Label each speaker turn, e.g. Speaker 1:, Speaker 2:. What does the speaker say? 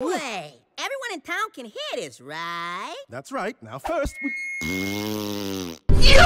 Speaker 1: Wait, everyone in town can hear this, right?
Speaker 2: That's right. Now first, we...
Speaker 1: You